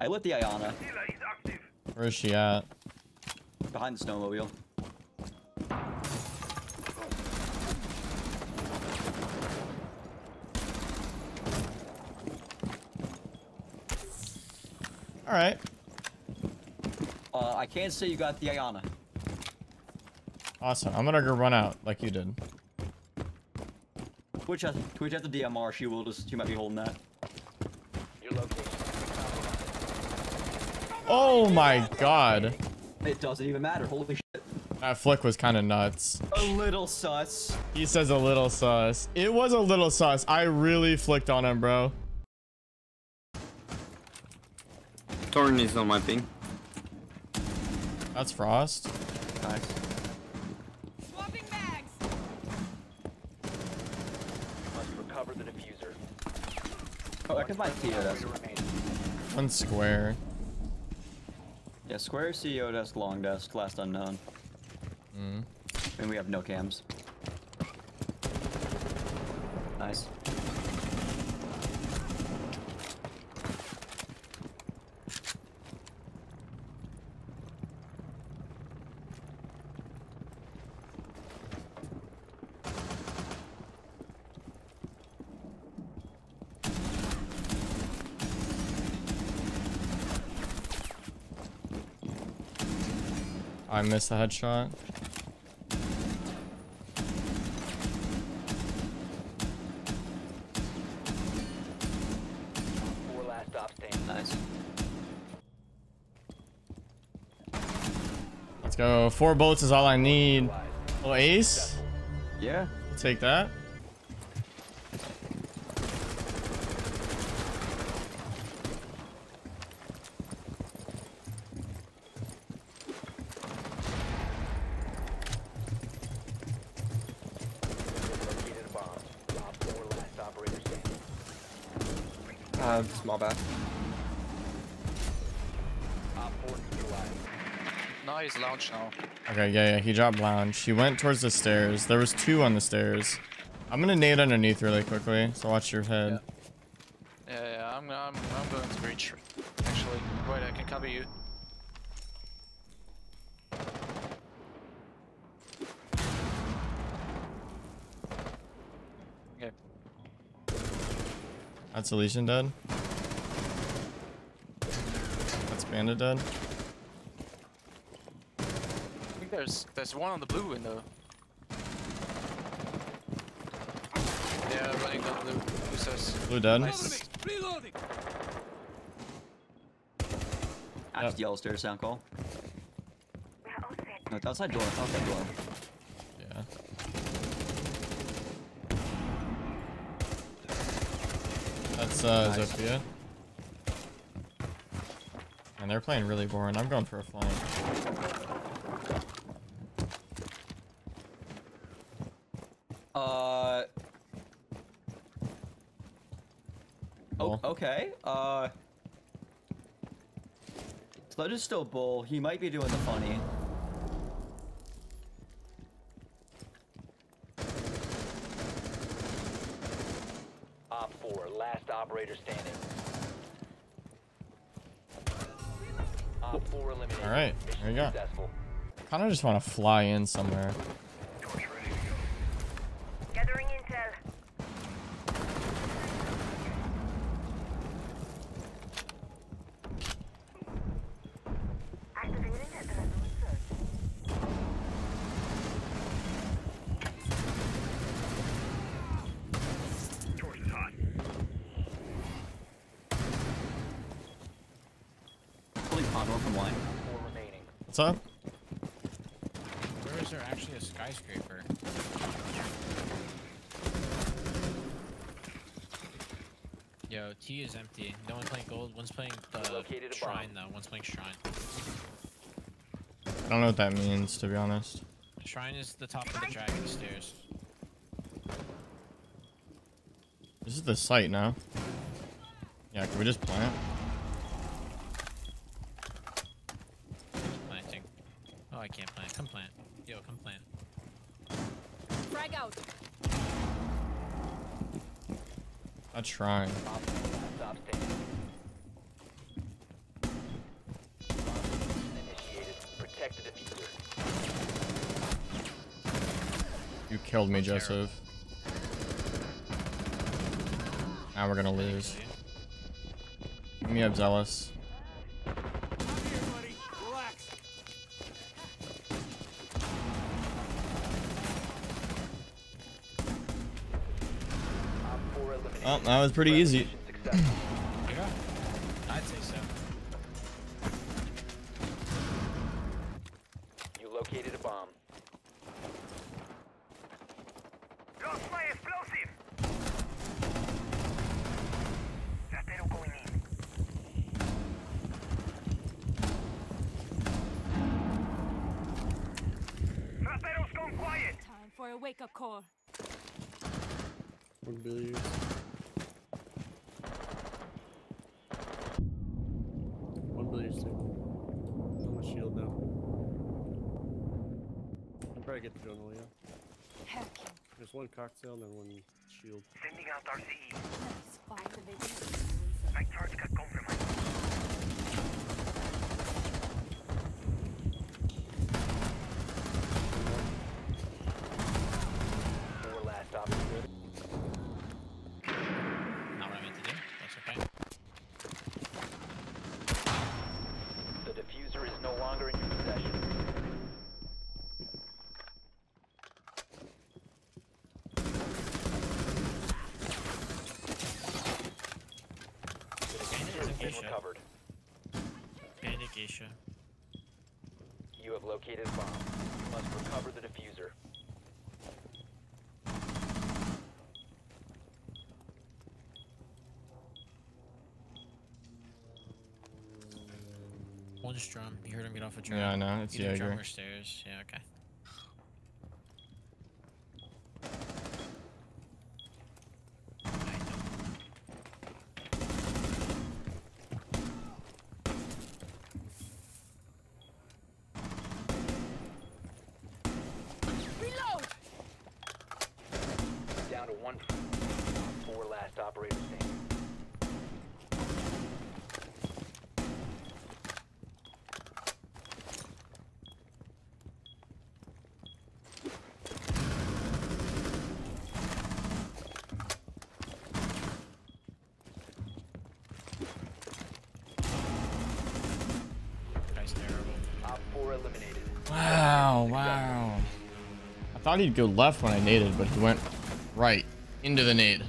I lit the Iana Where is she at? behind the snowmobile. All right. Uh, I can't say you got the Iana. Awesome. I'm gonna go run out like you did. Twitch has Twitch has the DMR. She will just. She might be holding that. Your location. Oh my god. It doesn't even matter. Holy shit. That flick was kind of nuts. A little sus. He says a little sus. It was a little sus. I really flicked on him, bro. Thorn is on my ping. That's Frost. Nice. Swapping bags. Must recover the diffuser. Oh, I can find CEO desk. Remaining. One square. Yeah, square CEO desk, long desk, last unknown. Mm. And we have no cams. Nice. I missed the headshot. Four last stop standing. Nice. Let's go. Four bullets is all I need. Oh, ace. Yeah. I'll take that. Located a bomb. Op four last operator standing. Uh, small back. Op. No, he's lounge now. Okay, yeah, yeah. He dropped lounge. He went towards the stairs. There was two on the stairs. I'm gonna nade underneath really quickly, so watch your head. Yeah, yeah, I'm, I'm, I'm going to breach. Actually, wait, I can cover you. That's Elysian dead. That's Bandit dead. I think there's there's one on the blue window. Yeah, running down blue. Who says? Blue dead. Nice. Active yellow stairs sound call. No, it's outside door. Outside door. That's uh Nice. Zofia. And they're playing really boring. I'm going for a flank. Uh. Oh, okay. Uh. Sledge is still bull. He might be doing the funny. Op four last operator standing. Op four eliminated. All right, Mission there you go. Kind of just want to fly in somewhere. Pulling Conroe from line. What's up? Where is there actually a skyscraper? Yo, T is empty. No one playing gold. One's playing the Located shrine bomb. though. One's playing shrine. I don't know what that means, to be honest. Shrine is the top of the dragon stairs. This is the site now. Yeah, can we just plant? I can't plant. Come plant. Yo, come plant. Frag out. I'm trying. You killed me, Joseph. Now we're gonna lose. Give me Zealous. 4 eliminated. Oh, that was pretty easy. Yeah. I'd say so. You located a bomb. Lost my explosive! Ratero going in. Ratero's gone quiet! Time for a wake-up call. One billiards. One billiards table. On my shield now. I'll probably get the drone away, yeah. Heck, There's one cocktail and then one shield. Sending out RCE. nice fight. My charge got compromised. Four last operator. Not what I meant to do. That's okay. The diffuser is no longer in your possession. The diffuser has been Geisha. recovered. Bandit You have located a bomb. You must recover the diffuser. One's drum. You heard him get off a drum. Yeah, I know. It's Either drum or stairs. Yeah, okay. Reload! Down to one. Four last operators standing. Guy's terrible. Op 4 eliminated. Wow, wow. I thought he'd go left when I naded, but he went right into the nade.